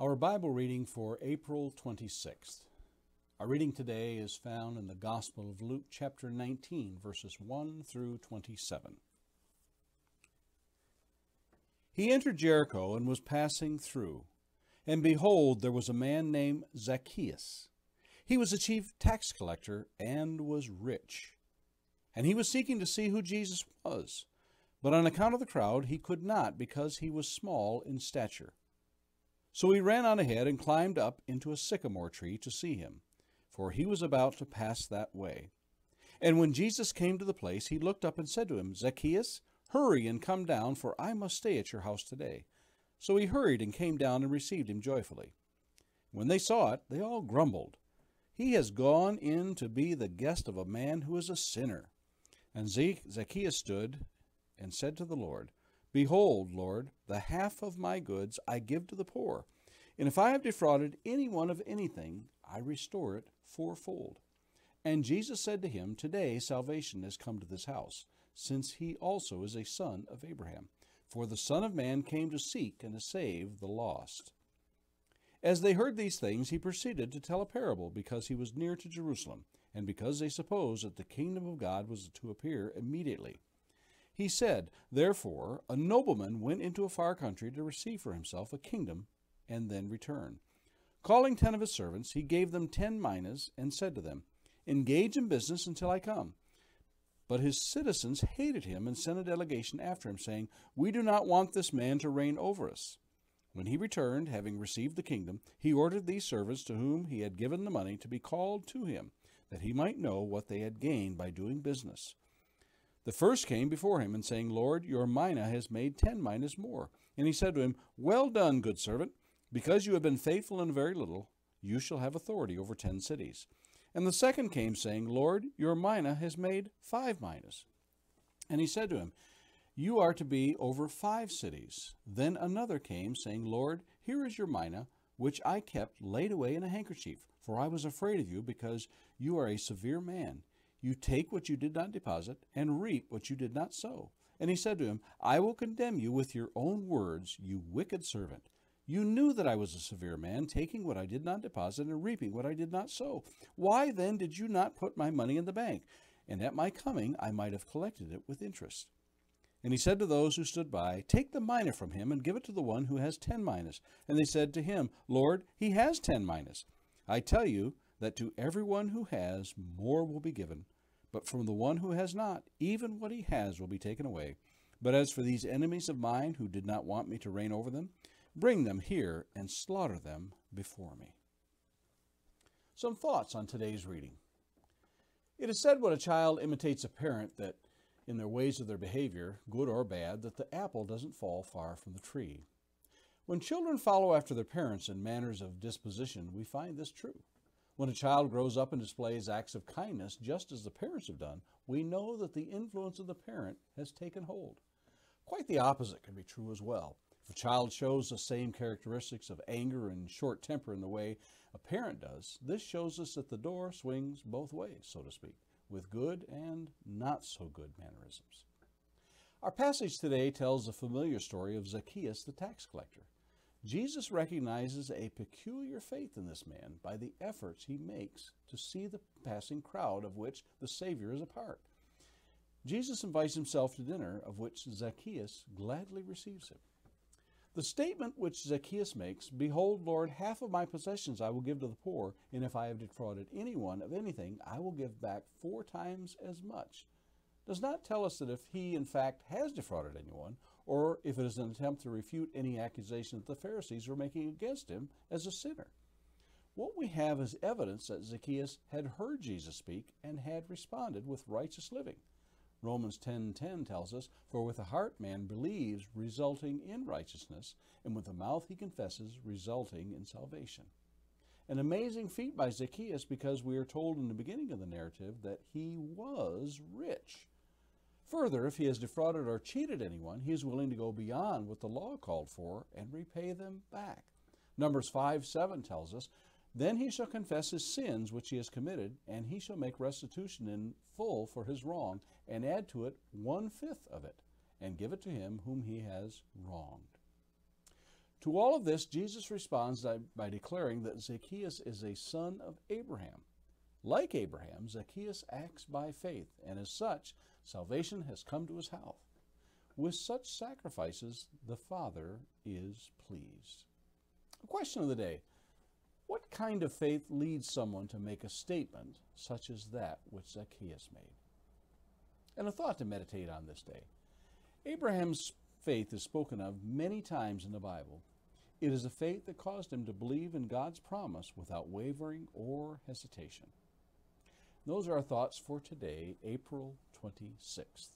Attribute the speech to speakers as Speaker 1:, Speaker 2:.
Speaker 1: Our Bible reading for April 26th. Our reading today is found in the Gospel of Luke, chapter 19, verses 1 through 27. He entered Jericho and was passing through. And behold, there was a man named Zacchaeus. He was a chief tax collector and was rich. And he was seeking to see who Jesus was. But on account of the crowd, he could not, because he was small in stature. So he ran on ahead and climbed up into a sycamore tree to see him, for he was about to pass that way. And when Jesus came to the place, he looked up and said to him, Zacchaeus, hurry and come down, for I must stay at your house today. So he hurried and came down and received him joyfully. When they saw it, they all grumbled. He has gone in to be the guest of a man who is a sinner. And Zacchaeus stood and said to the Lord, Behold, Lord, the half of my goods I give to the poor, and if I have defrauded any one of anything, I restore it fourfold. And Jesus said to him, Today salvation has come to this house, since he also is a son of Abraham. For the Son of Man came to seek and to save the lost. As they heard these things, he proceeded to tell a parable, because he was near to Jerusalem, and because they supposed that the kingdom of God was to appear immediately. He said, Therefore, a nobleman went into a far country to receive for himself a kingdom and then return. Calling ten of his servants, he gave them ten minas and said to them, Engage in business until I come. But his citizens hated him and sent a delegation after him, saying, We do not want this man to reign over us. When he returned, having received the kingdom, he ordered these servants to whom he had given the money to be called to him, that he might know what they had gained by doing business. The first came before him, and saying, Lord, your mina has made ten minas more. And he said to him, Well done, good servant. Because you have been faithful in very little, you shall have authority over ten cities. And the second came, saying, Lord, your mina has made five minas. And he said to him, You are to be over five cities. Then another came, saying, Lord, here is your mina, which I kept laid away in a handkerchief, for I was afraid of you, because you are a severe man. You take what you did not deposit, and reap what you did not sow. And he said to him, I will condemn you with your own words, you wicked servant. You knew that I was a severe man, taking what I did not deposit and reaping what I did not sow. Why then did you not put my money in the bank? And at my coming I might have collected it with interest. And he said to those who stood by, Take the mina from him and give it to the one who has ten minas. And they said to him, Lord, he has ten minas. I tell you, that to everyone who has, more will be given, but from the one who has not, even what he has will be taken away. But as for these enemies of mine who did not want me to reign over them, bring them here and slaughter them before me. Some thoughts on today's reading. It is said when a child imitates a parent that in their ways of their behavior, good or bad, that the apple doesn't fall far from the tree. When children follow after their parents in manners of disposition, we find this true. When a child grows up and displays acts of kindness, just as the parents have done, we know that the influence of the parent has taken hold. Quite the opposite can be true as well. If a child shows the same characteristics of anger and short temper in the way a parent does, this shows us that the door swings both ways, so to speak, with good and not so good mannerisms. Our passage today tells the familiar story of Zacchaeus the tax collector. Jesus recognizes a peculiar faith in this man by the efforts he makes to see the passing crowd of which the Savior is a part. Jesus invites himself to dinner, of which Zacchaeus gladly receives him. The statement which Zacchaeus makes, Behold, Lord, half of my possessions I will give to the poor, and if I have defrauded anyone of anything, I will give back four times as much, does not tell us that if he in fact has defrauded anyone, or if it is an attempt to refute any accusation that the Pharisees were making against him as a sinner. What we have is evidence that Zacchaeus had heard Jesus speak and had responded with righteous living. Romans 10:10 10, tells us, "For with the heart man believes, resulting in righteousness, and with the mouth he confesses, resulting in salvation." An amazing feat by Zacchaeus because we are told in the beginning of the narrative that he was rich. Further, if he has defrauded or cheated anyone, he is willing to go beyond what the law called for and repay them back. Numbers 5 7 tells us, Then he shall confess his sins which he has committed, and he shall make restitution in full for his wrong, and add to it one fifth of it, and give it to him whom he has wronged. To all of this, Jesus responds by declaring that Zacchaeus is a son of Abraham. Like Abraham, Zacchaeus acts by faith, and as such, salvation has come to his house. With such sacrifices, the Father is pleased. A question of the day What kind of faith leads someone to make a statement such as that which Zacchaeus made? And a thought to meditate on this day. Abraham's faith is spoken of many times in the Bible. It is a faith that caused him to believe in God's promise without wavering or hesitation. Those are our thoughts for today, April 26th.